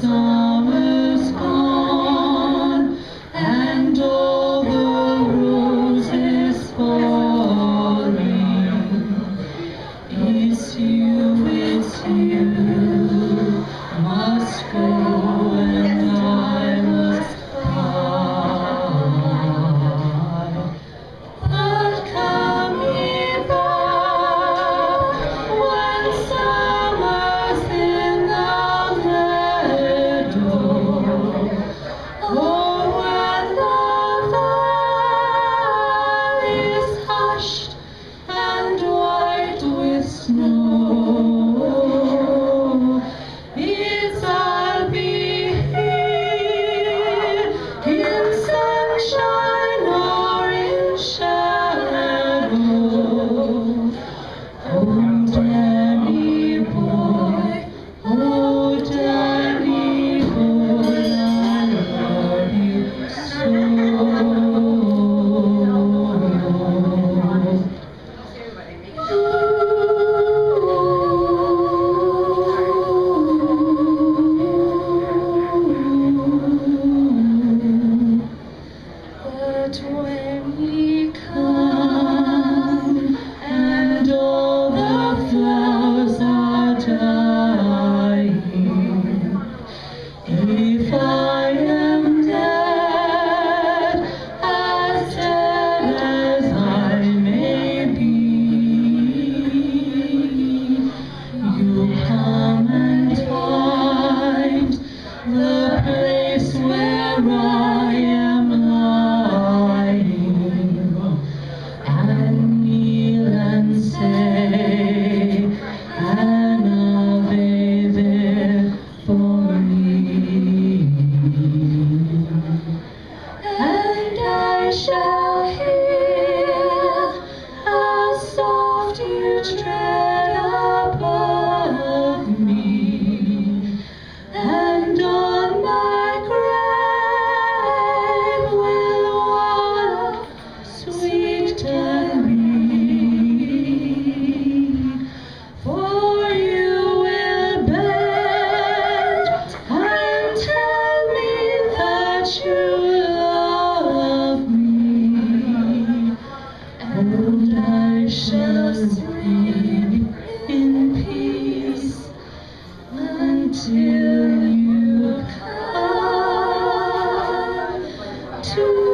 song. the place where I am. shall sleep in peace until you come to